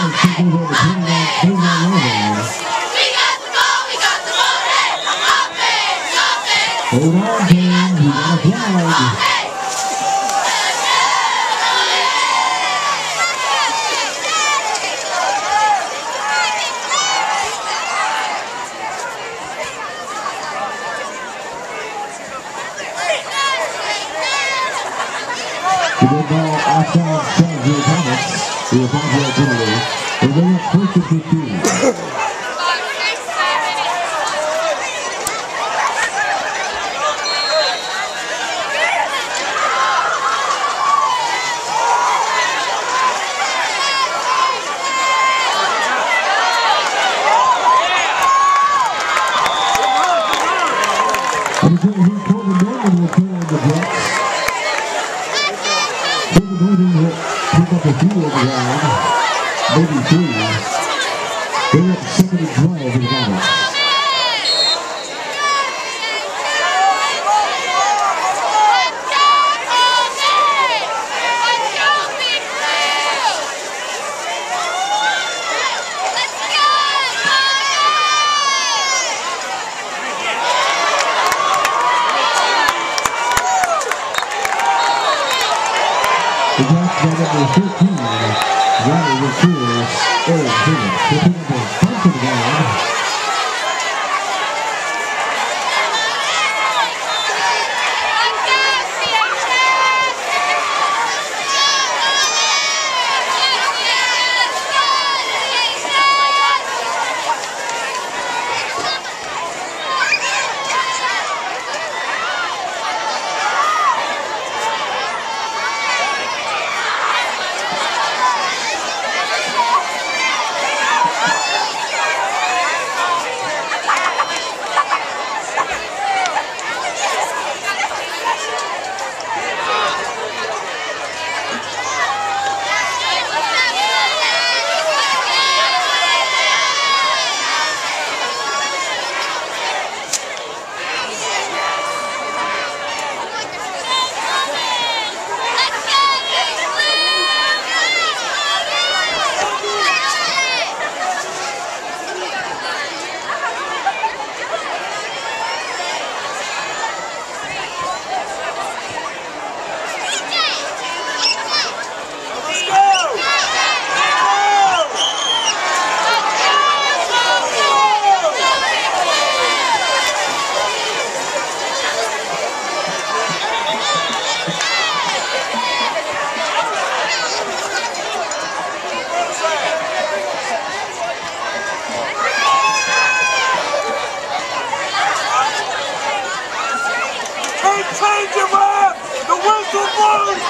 He's over 29, 29 level. Hold on, James. You got. The ball outside Sergio Thomas. The. And they have first and 15. And again, he's Corbin Norman will play on the Jets. Corbin Norman pick up a few on the ground, maybe three. Second and 12 in. The Jets by number 13, Riley Raccoons, Eric Higgins. They pick up a bunch. Change man! The whistle blows!